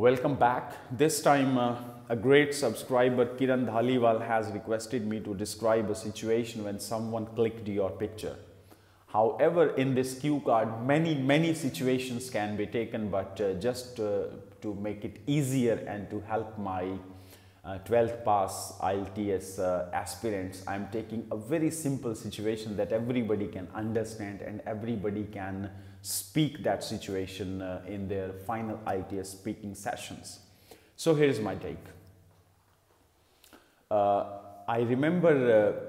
Welcome back. This time, uh, a great subscriber, Kiran Dhaliwal, has requested me to describe a situation when someone clicked your picture. However, in this cue card, many, many situations can be taken, but uh, just uh, to make it easier and to help my uh, 12th pass IELTS uh, aspirants, I'm taking a very simple situation that everybody can understand and everybody can speak that situation uh, in their final IELTS speaking sessions. So here's my take. Uh, I remember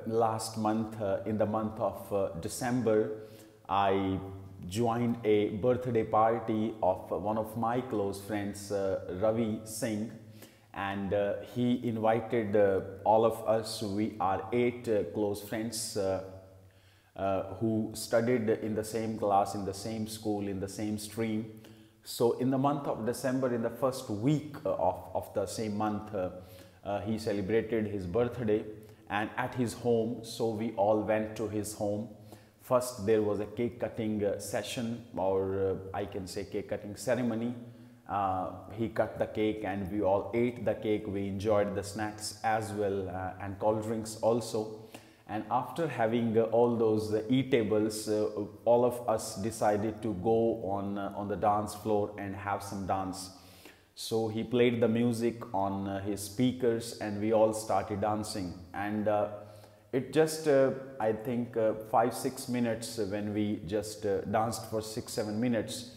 uh, last month, uh, in the month of December, I joined a birthday party of one of my close friends, Ravi Singh, and uh, he invited uh, all of us. We are eight uh, close friends uh, uh, who studied in the same class, in the same school, in the same stream. So, in the month of December, in the first week uh, of, of the same month, he celebrated his birthday and at his home. So, we all went to his home. First, there was a cake cutting session, or I can say cake cutting ceremony. Uh, he cut the cake and we all ate the cake. We enjoyed the snacks as well uh, and cold drinks also. And after having uh, all those uh, eatables, uh, all of us decided to go on uh, on the dance floor and have some dance. So he played the music on his speakers, and we all started dancing. And it just, I think, five six minutes when we just danced for six seven minutes.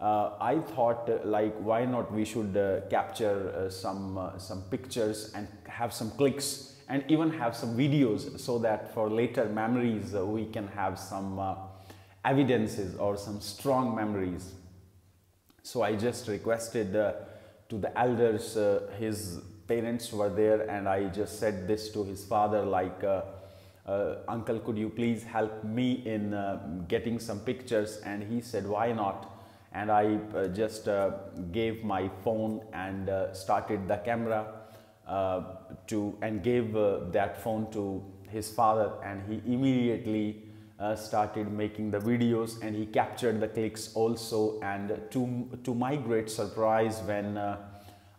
Uh, I thought, uh, like, why not we should uh, capture uh, some uh, some pictures and have some clicks and even have some videos so that for later memories we can have some evidences or some strong memories. So I just requested to the elders, his parents were there, and I just said this to his father like, Uncle, could you please help me in getting some pictures? And he said, Why not? And I uh, just uh, gave my phone and uh, started the camera uh, to and gave uh, that phone to his father, and he immediately uh, started making the videos and he captured the clicks also. And to to my great surprise, when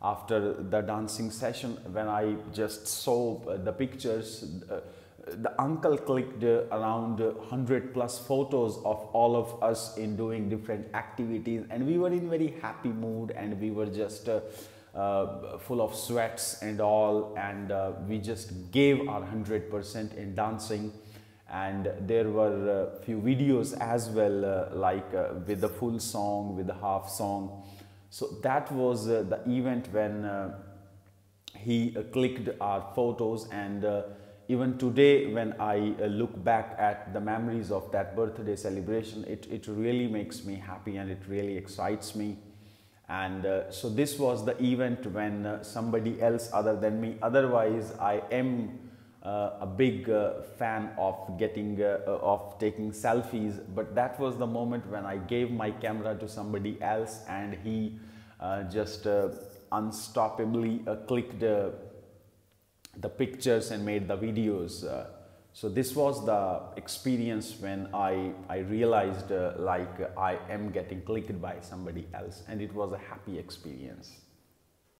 after the dancing session, when I just saw the pictures. The uncle clicked around 100 plus photos of all of us in doing different activities and we were in very happy mood and we were just uh, uh, full of sweats and all and uh, we just gave our 100% in dancing. And there were a few videos as well uh, like uh, with the full song with the half song. So that was uh, the event when he clicked our photos and even today when i uh, look back at the memories of that birthday celebration it, it really makes me happy and it really excites me. And uh, so this was the event when uh, somebody else other than me. Otherwise i am uh, a big uh, fan of getting uh, of taking selfies. But that was the moment when i gave my camera to somebody else and he just unstoppably clicked the pictures and made the videos uh, so this was the experience when i i realized uh, like i am getting clicked by somebody else and it was a happy experience